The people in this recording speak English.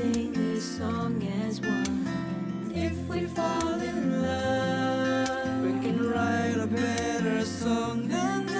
sing this song as one. If we fall in love, we can write a better song than this.